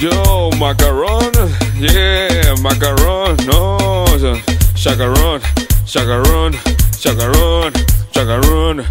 yo, macarrón, yeah, macarrón, no, chacarrón, chacarrón, chacarrón, chacarrón.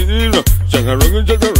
Chacarrón, chacarrón, chacarrón,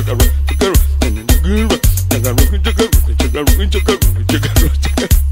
Jigga, jigga, jigga, jigga, jigga, jigga, jigga, jigga, jigga, jigga, jigga, jigga,